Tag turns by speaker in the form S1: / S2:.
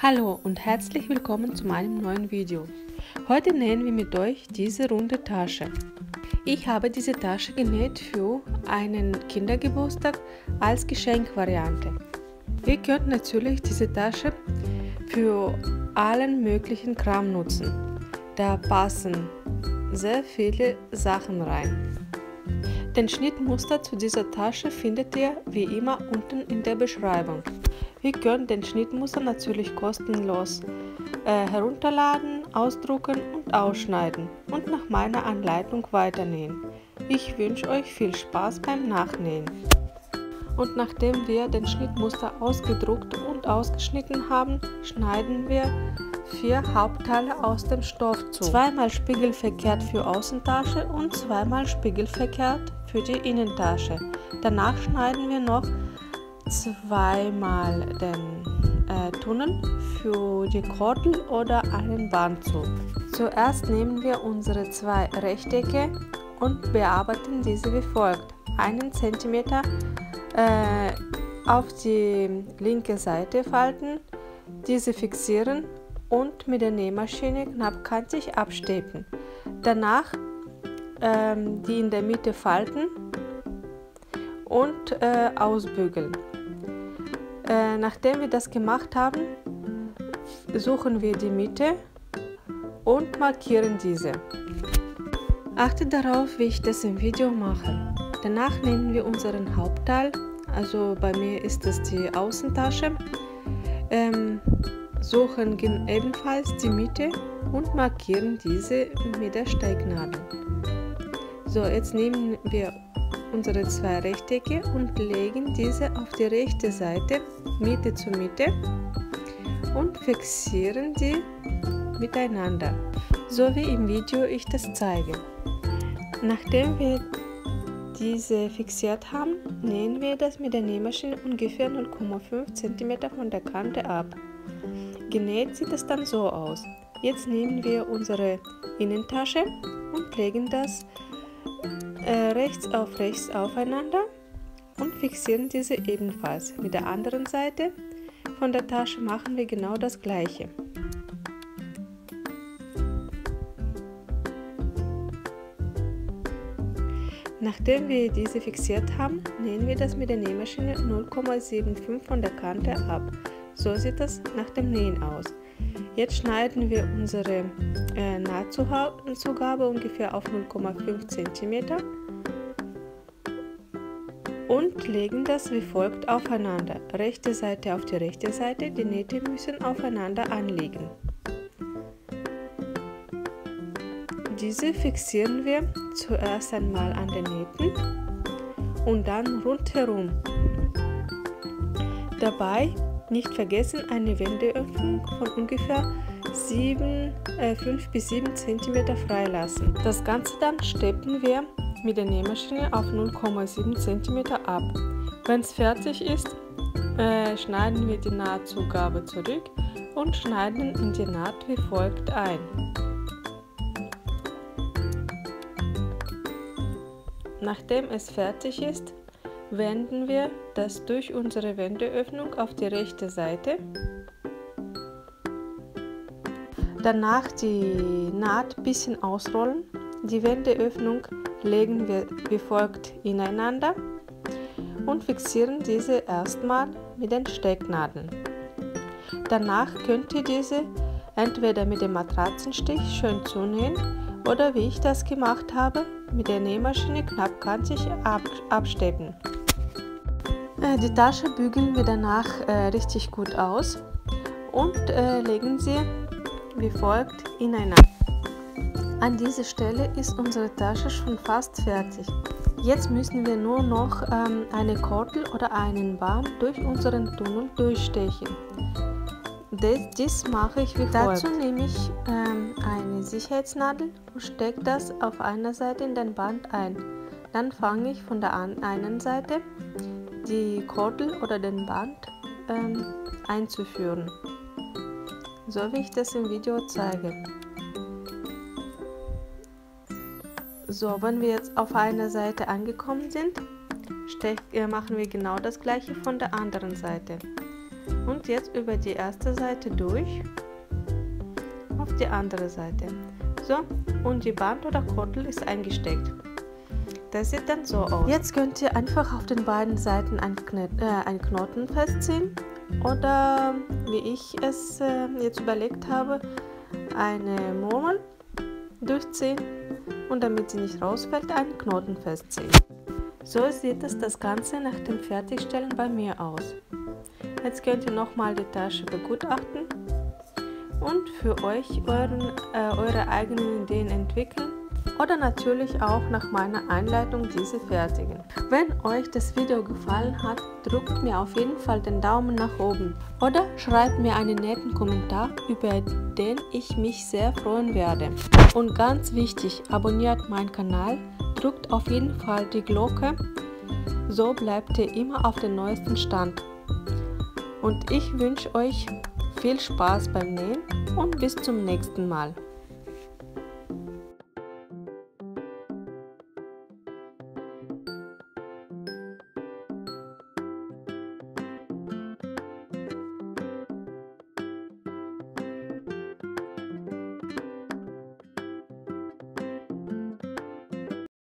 S1: Hallo und herzlich willkommen zu meinem neuen Video. Heute nähen wir mit euch diese runde Tasche. Ich habe diese Tasche genäht für einen Kindergeburtstag als Geschenkvariante. Ihr könnt natürlich diese Tasche für allen möglichen Kram nutzen. Da passen sehr viele Sachen rein. Den Schnittmuster zu dieser Tasche findet ihr wie immer unten in der Beschreibung. Ihr könnt den Schnittmuster natürlich kostenlos äh, herunterladen, ausdrucken und ausschneiden und nach meiner Anleitung weiternähen. Ich wünsche euch viel Spaß beim Nachnähen. Und nachdem wir den Schnittmuster ausgedruckt und ausgeschnitten haben, schneiden wir vier Hauptteile aus dem Stoff zu. Zweimal spiegelverkehrt für Außentasche und zweimal spiegelverkehrt für die Innentasche. Danach schneiden wir noch zweimal den äh, Tunnel für die Kordel oder einen Band zu. Zuerst nehmen wir unsere zwei Rechtecke und bearbeiten diese wie folgt. Einen Zentimeter äh, auf die linke Seite falten, diese fixieren und mit der Nähmaschine knappkantig abstecken. Danach ähm, die in der Mitte falten und äh, ausbügeln. Äh, nachdem wir das gemacht haben, suchen wir die Mitte und markieren diese. Achte darauf, wie ich das im Video mache. Danach nehmen wir unseren Hauptteil, also bei mir ist das die Außentasche, ähm, suchen ebenfalls die Mitte und markieren diese mit der Steignadel. So, jetzt nehmen wir unsere zwei Rechtecke und legen diese auf die rechte Seite Mitte zu Mitte und fixieren sie miteinander, so wie im Video ich das zeige. Nachdem wir diese fixiert haben, nähen wir das mit der Nähmaschine ungefähr 0,5 cm von der Kante ab. Genäht sieht es dann so aus. Jetzt nehmen wir unsere Innentasche und legen das rechts auf rechts aufeinander und fixieren diese ebenfalls. Mit der anderen Seite von der Tasche machen wir genau das gleiche. Nachdem wir diese fixiert haben, nähen wir das mit der Nähmaschine 0,75 von der Kante ab. So sieht das nach dem Nähen aus. Jetzt schneiden wir unsere äh, Nahtzugabe ungefähr auf 0,5 cm und legen das wie folgt aufeinander. Rechte Seite auf die rechte Seite, die Nähte müssen aufeinander anliegen. Diese fixieren wir zuerst einmal an den Nähten und dann rundherum. Dabei nicht vergessen eine Wendeöffnung von ungefähr 7, äh, 5 bis 7 cm freilassen. Das Ganze dann steppen wir mit der Nähmaschine auf 0,7 cm ab. Wenn es fertig ist, äh, schneiden wir die Nahtzugabe zurück und schneiden in die Naht wie folgt ein. Nachdem es fertig ist, wenden wir das durch unsere Wendeöffnung auf die rechte Seite. Danach die Naht ein bisschen ausrollen, die Wendeöffnung legen wir wie folgt ineinander und fixieren diese erstmal mit den Stecknadeln. Danach könnt ihr diese entweder mit dem Matratzenstich schön zunähen oder wie ich das gemacht habe, mit der Nähmaschine knappkantig abstecken. Äh, die Tasche bügeln wir danach äh, richtig gut aus und äh, legen sie wie folgt ineinander. An dieser Stelle ist unsere Tasche schon fast fertig. Jetzt müssen wir nur noch ähm, eine Kordel oder einen Band durch unseren Tunnel durchstechen. Das, das mache ich wie. Dazu nehme ich ähm, eine Sicherheitsnadel und stecke das auf einer Seite in den Band ein. Dann fange ich von der einen Seite die Kordel oder den Band ähm, einzuführen, so wie ich das im Video zeige. So, wenn wir jetzt auf einer Seite angekommen sind, äh, machen wir genau das gleiche von der anderen Seite. Und jetzt über die erste Seite durch auf die andere Seite. So, und die Band oder Kordel ist eingesteckt. Das sieht dann so aus. Jetzt könnt ihr einfach auf den beiden Seiten einen, Knet äh, einen Knoten festziehen oder wie ich es äh, jetzt überlegt habe, eine Murmel durchziehen und damit sie nicht rausfällt, einen Knoten festziehen. So sieht es das Ganze nach dem Fertigstellen bei mir aus. Jetzt könnt ihr nochmal die Tasche begutachten und für euch euren, äh, eure eigenen Ideen entwickeln oder natürlich auch nach meiner Einleitung diese fertigen. Wenn euch das Video gefallen hat, drückt mir auf jeden Fall den Daumen nach oben oder schreibt mir einen netten Kommentar, über den ich mich sehr freuen werde. Und ganz wichtig, abonniert meinen Kanal, drückt auf jeden Fall die Glocke, so bleibt ihr immer auf dem neuesten Stand. Und ich wünsche euch viel Spaß beim Nähen und bis zum nächsten Mal.